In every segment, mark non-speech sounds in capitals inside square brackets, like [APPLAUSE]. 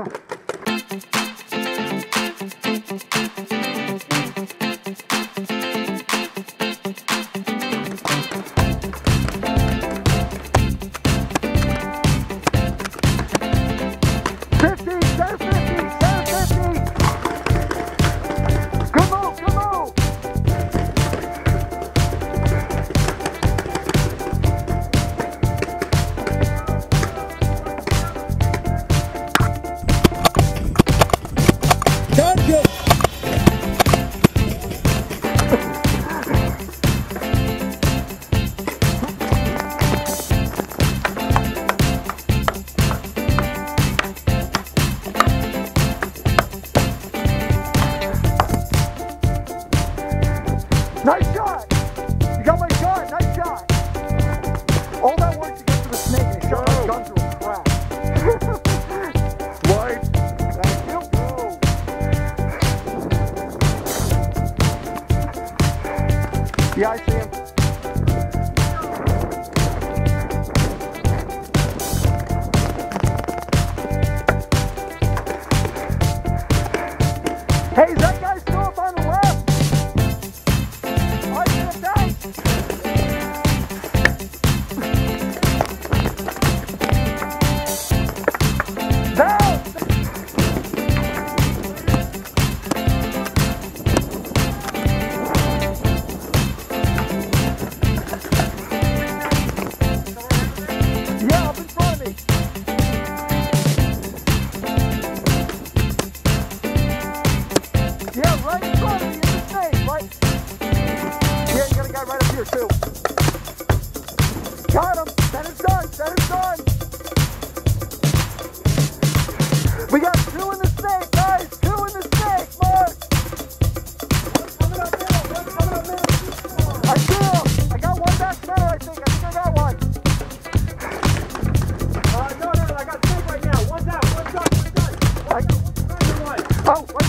50 [LAUGHS] [LAUGHS] Yeah, I see him. I think I uh, no, no, I got two right now. One. Oh,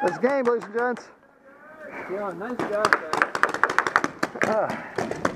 That's game, ladies and gents. Yeah, nice job, guys. Uh.